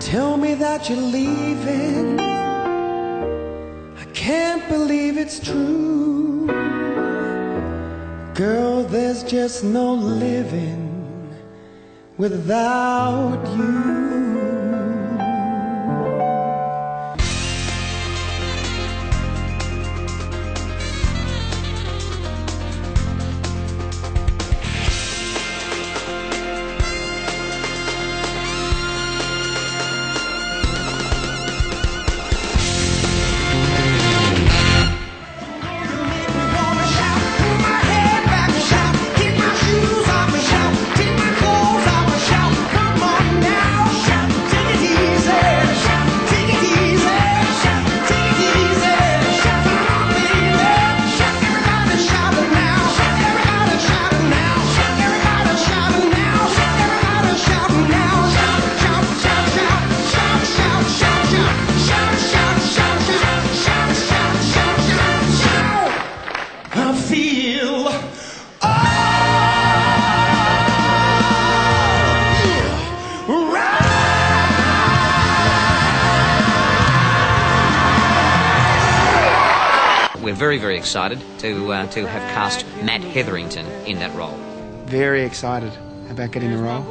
tell me that you're leaving. I can't believe it's true. Girl, there's just no living without you. We're very, very excited to, uh, to have cast Matt Hetherington in that role. Very excited about getting the role.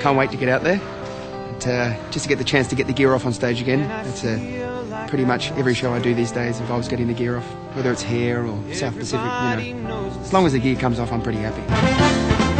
Can't wait to get out there. And, uh, just to get the chance to get the gear off on stage again. It's uh, pretty much every show I do these days involves getting the gear off, whether it's hair or South Pacific. You know, as long as the gear comes off, I'm pretty happy.